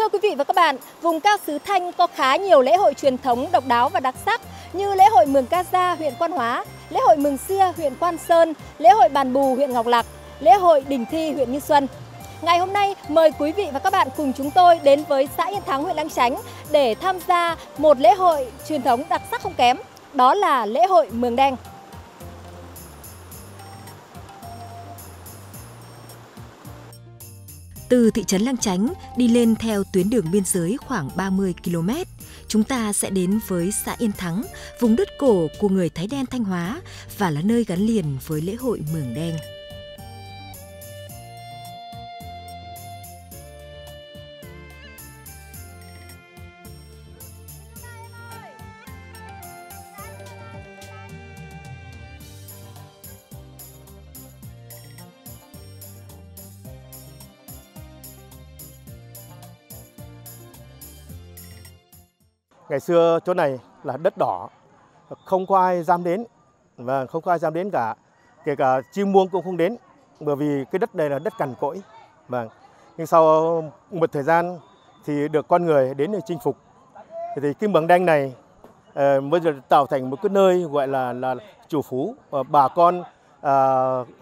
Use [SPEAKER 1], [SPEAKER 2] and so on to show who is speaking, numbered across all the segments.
[SPEAKER 1] Thưa quý vị và các bạn, vùng cao xứ Thanh có khá nhiều lễ hội truyền thống độc đáo và đặc sắc như lễ hội Mường Ca Gia huyện Quan Hóa, lễ hội Mường Sia huyện Quan Sơn, lễ hội Bàn Bù huyện Ngọc Lặc, lễ hội Đình Thi huyện Như Xuân. Ngày hôm nay, mời quý vị và các bạn cùng chúng tôi đến với xã Yên Thắng, huyện Lang Chánh để tham gia một lễ hội truyền thống đặc sắc không kém, đó là lễ hội Mường Đen.
[SPEAKER 2] Từ thị trấn Lang Chánh đi lên theo tuyến đường biên giới khoảng 30 km, chúng ta sẽ đến với xã Yên Thắng, vùng đất cổ của người Thái Đen Thanh Hóa và là nơi gắn liền với lễ hội Mường Đen.
[SPEAKER 3] Ngày xưa chỗ này là đất đỏ, không có ai dám đến và không có ai dám đến cả, kể cả chim muông cũng không đến, bởi vì cái đất này là đất cằn cỗi. và Nhưng sau một thời gian thì được con người đến để chinh phục. Thì cái mường đanh này ờ, mới được tạo thành một cái nơi gọi là là chủ phú, bà con à,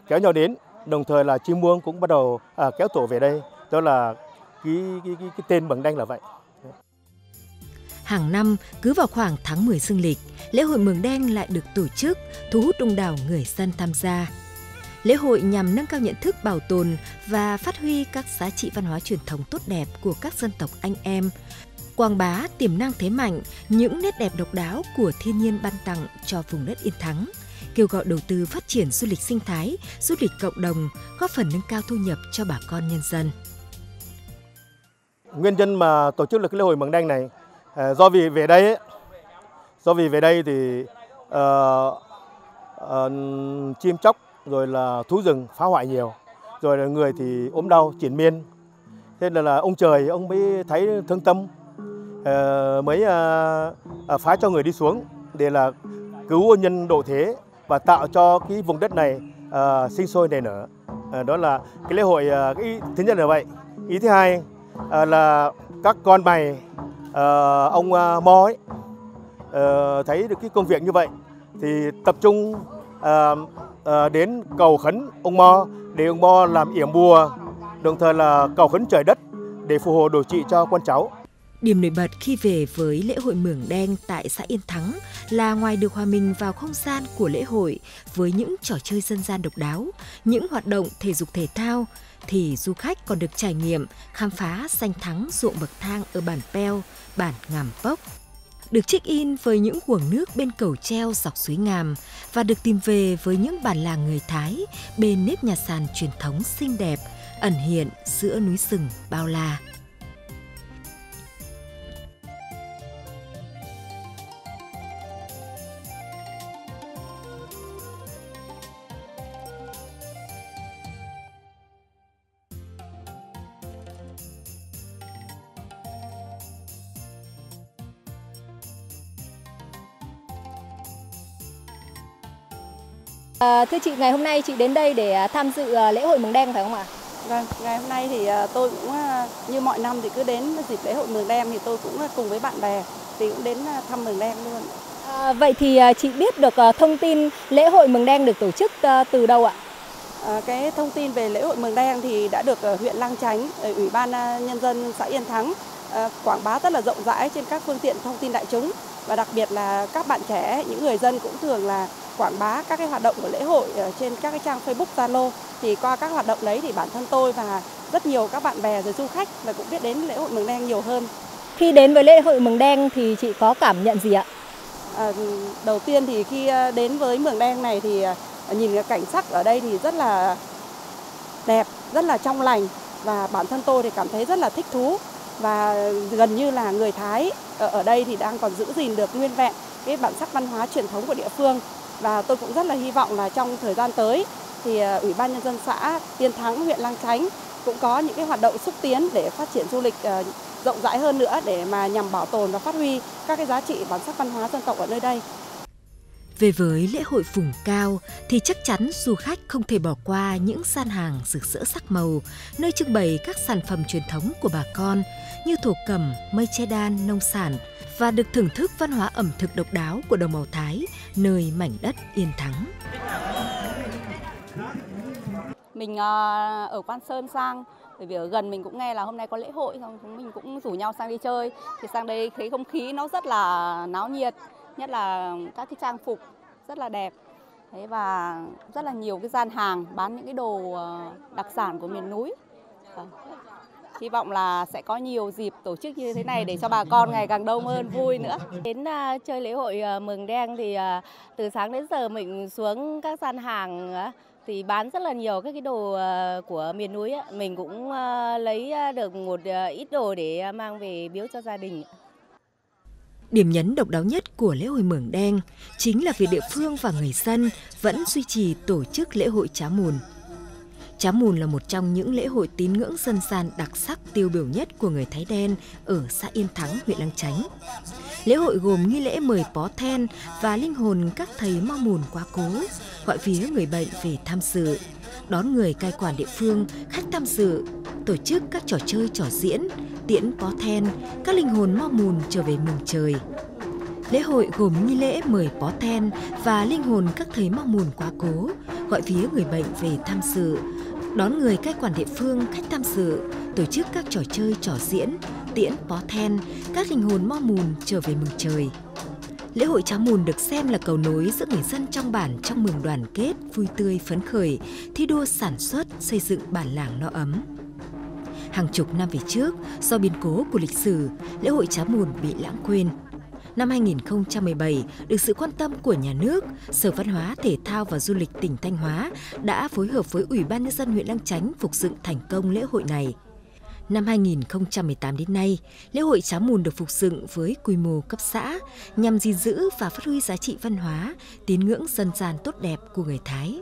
[SPEAKER 3] kéo nhau đến, đồng thời là chim muông cũng bắt đầu à, kéo tổ về đây. Đó là cái cái cái, cái tên mường đanh là vậy.
[SPEAKER 2] Hàng năm, cứ vào khoảng tháng 10 dương lịch, lễ hội Mường Đen lại được tổ chức, thu hút đông đảo người dân tham gia. Lễ hội nhằm nâng cao nhận thức bảo tồn và phát huy các giá trị văn hóa truyền thống tốt đẹp của các dân tộc anh em, quảng bá tiềm năng thế mạnh, những nét đẹp độc đáo của thiên nhiên ban tặng cho vùng đất Yên Thắng, kêu gọi đầu tư phát triển du lịch sinh thái, du lịch cộng đồng, góp phần nâng cao thu nhập cho bà con nhân dân.
[SPEAKER 3] Nguyên nhân mà tổ chức được cái lễ hội Mường Đen này Ờ, do vì về đây ấy, do vì về đây thì uh, uh, chim chóc rồi là thú rừng phá hoại nhiều rồi là người thì ốm đau triển miên. Thế nên là ông trời ông mới thấy thương tâm. Uh, mới uh, phá cho người đi xuống để là cứu nhân độ thế và tạo cho cái vùng đất này uh, sinh sôi nảy nở. Uh, đó là cái lễ hội uh, cái thứ nhất là vậy. Ý thứ hai uh, là các con mày uh, ông uh, Mo ấy uh, thấy được cái công việc như vậy thì tập trung uh, uh, đến cầu khấn ông Mo để ông Mo làm yểm bùa, đồng thời là cầu khấn trời đất để phù hộ điều trị cho con cháu.
[SPEAKER 2] Điểm nổi bật khi về với lễ hội Mường Đen tại xã Yên Thắng là ngoài được hòa mình vào không gian của lễ hội với những trò chơi dân gian độc đáo, những hoạt động thể dục thể thao, thì du khách còn được trải nghiệm khám phá danh thắng ruộng bậc thang ở bản Peo, bản Ngàm Pốc. Được check in với những guồng nước bên cầu treo dọc suối Ngàm và được tìm về với những bản làng người Thái bên nếp nhà sàn truyền thống xinh đẹp ẩn hiện giữa núi rừng bao la.
[SPEAKER 1] À, thưa chị, ngày hôm nay chị đến đây để à, tham dự à, lễ hội Mường Đen phải không ạ?
[SPEAKER 4] Vâng, ngày hôm nay thì à, tôi cũng như mọi năm thì cứ đến dịp lễ hội Mường Đen thì tôi cũng cùng với bạn bè thì cũng đến thăm Mường Đen luôn.
[SPEAKER 1] À, vậy thì chị biết được thông tin lễ hội Mường Đen được tổ chức từ đâu ạ?
[SPEAKER 4] À, cái thông tin về lễ hội Mường Đen thì đã được huyện Lang Chánh, Ủy ban Nhân dân xã Yên Thắng quảng bá rất là rộng rãi trên các phương tiện thông tin đại chúng và đặc biệt là các bạn trẻ, những người dân cũng thường là quảng bá các cái hoạt động của lễ hội trên các cái trang Facebook Zalo thì qua các hoạt động đấy thì bản thân tôi và rất nhiều các bạn bè rồi du khách là cũng biết đến lễ hội Mường Đen nhiều hơn.
[SPEAKER 1] Khi đến với lễ hội Mường Đen thì chị có cảm nhận gì ạ?
[SPEAKER 4] À, đầu tiên thì khi đến với Mường Đen này thì nhìn cái cảnh sắc ở đây thì rất là đẹp, rất là trong lành và bản thân tôi thì cảm thấy rất là thích thú và gần như là người Thái ở đây thì đang còn giữ gìn được nguyên vẹn cái bản sắc văn hóa truyền thống của địa phương và tôi cũng rất là hy vọng là trong thời gian tới thì ờ, Ủy ban nhân dân xã Tiên Thắng, huyện Lang Chánh cũng có những cái hoạt động xúc tiến để phát triển du lịch ờ, rộng rãi hơn nữa để mà nhằm bảo tồn và phát huy các cái giá trị bản sắc văn hóa dân tộc ở nơi đây.
[SPEAKER 2] Về với lễ hội vùng cao thì chắc chắn du khách không thể bỏ qua những gian hàng rực rỡ sắc màu, nơi trưng bày các sản phẩm truyền thống của bà con như thổ cẩm, mây che đan, nông sản và được thưởng thức văn hóa ẩm thực độc đáo của đồng bào Thái, nơi mảnh đất yên thắng.
[SPEAKER 4] Mình ờ, ở Quan Sơn sang bởi vì ở gần mình cũng nghe là hôm nay có lễ hội xong chúng mình cũng rủ nhau sang đi chơi thì sang đây thấy không khí nó rất là náo nhiệt nhất là các cái trang phục rất là đẹp Thế và rất là nhiều cái gian hàng bán những cái đồ ờ, đặc sản của miền núi. À. Hy vọng là sẽ có nhiều dịp tổ chức như thế này để cho bà con ngày càng đông hơn, vui nữa.
[SPEAKER 1] Đến uh, chơi lễ hội uh, Mường Đen thì uh, từ sáng đến giờ mình xuống các gian hàng uh, thì bán rất là nhiều các cái đồ uh, của miền núi. Uh. Mình cũng uh, lấy được một uh, ít đồ để mang về biếu cho gia đình.
[SPEAKER 2] Điểm nhấn độc đáo nhất của lễ hội Mường Đen chính là việc địa phương và người dân vẫn duy trì tổ chức lễ hội Chá Mùn. Chá Mùn là một trong những lễ hội tín ngưỡng dân gian đặc sắc tiêu biểu nhất của người Thái Đen ở xã Yên Thắng, huyện Lăng Chánh. Lễ hội gồm nghi lễ mời bó then và linh hồn các thầy ma mùn quá cố, gọi phía người bệnh về tham dự, đón người cai quản địa phương, khách tham dự, tổ chức các trò chơi trò diễn, tiễn bó then, các linh hồn mau mùn trở về mừng trời. Lễ hội gồm nghi lễ mời bó then và linh hồn các thầy mau mùn quá cố, gọi phía người bệnh về tham dự, đón người cai quản địa phương khách tham dự, tổ chức các trò chơi trò diễn, tiễn bó then, các linh hồn mau mùn trở về mừng trời. Lễ hội cháo Mùn được xem là cầu nối giữa người dân trong bản trong mừng đoàn kết, vui tươi, phấn khởi, thi đua sản xuất, xây dựng bản làng no ấm. Hàng chục năm về trước, do biến cố của lịch sử, lễ hội Chá Mùn bị lãng quên. Năm 2017, được sự quan tâm của nhà nước, Sở Văn hóa, Thể thao và Du lịch tỉnh Thanh Hóa đã phối hợp với Ủy ban Nhân dân huyện Lăng Chánh phục dựng thành công lễ hội này. Năm 2018 đến nay, lễ hội Chá Mùn được phục dựng với quy mô cấp xã nhằm gìn giữ và phát huy giá trị văn hóa, tín ngưỡng dân gian tốt đẹp của người Thái.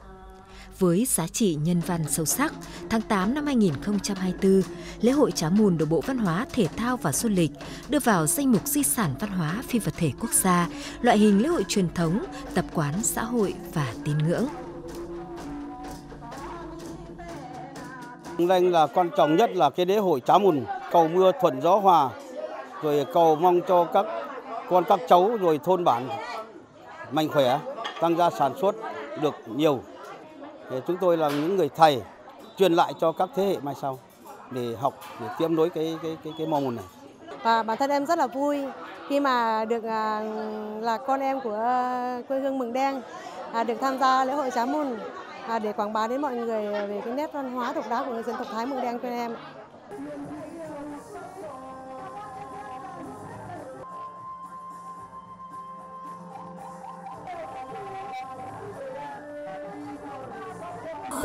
[SPEAKER 2] Với giá trị nhân văn sâu sắc, tháng 8 năm 2024, lễ hội Chá Mùn được Bộ Văn hóa, Thể thao và Du lịch đưa vào danh mục di sản văn hóa phi vật thể quốc gia, loại hình lễ hội truyền thống, tập quán xã hội và tín ngưỡng.
[SPEAKER 5] Danh là quan trọng nhất là cái lễ hội Chá Mùn, cầu mưa thuận gió hòa, rồi cầu mong cho các con các cháu rồi thôn bản mạnh khỏe, tăng gia sản xuất được nhiều. Chúng tôi là những người thầy truyền lại cho các thế hệ mai sau để học để tiếp nối cái cái cái cái mong mùn này.
[SPEAKER 6] Và bản thân em rất là vui khi mà được à, là con em của quê hương Mường Đen à, được tham gia lễ hội Chá Môn à, để quảng bá đến mọi người về cái nét văn hóa độc đáo của người dân tộc Thái Mường Đen cho em.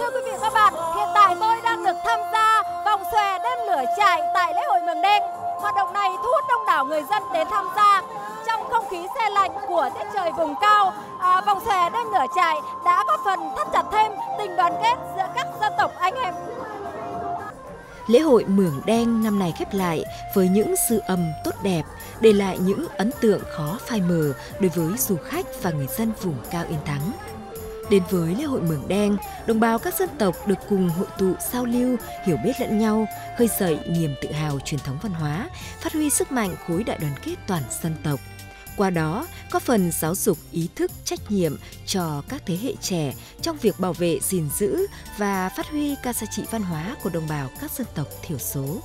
[SPEAKER 1] Thưa quý vị và các bạn, hiện tại tôi đang được tham gia vòng xòe đêm lửa trại tại lễ hội Mường Đen. Hoạt động này thu hút đông đảo người dân đến tham gia. Trong không khí xe lạnh của tiết trời vùng cao, à, vòng xòe đêm lửa trại đã góp phần thắt chặt thêm tình đoàn kết giữa các dân tộc anh em.
[SPEAKER 2] Lễ hội Mường Đen năm nay khép lại với những sự âm tốt đẹp, để lại những ấn tượng khó phai mờ đối với du khách và người dân vùng cao Yên Thắng. Đến với lễ hội Mường Đen, đồng bào các dân tộc được cùng hội tụ giao lưu, hiểu biết lẫn nhau, khơi dậy niềm tự hào truyền thống văn hóa, phát huy sức mạnh khối đại đoàn kết toàn dân tộc. Qua đó, có phần giáo dục ý thức trách nhiệm cho các thế hệ trẻ trong việc bảo vệ, gìn giữ và phát huy các giá trị văn hóa của đồng bào các dân tộc thiểu số.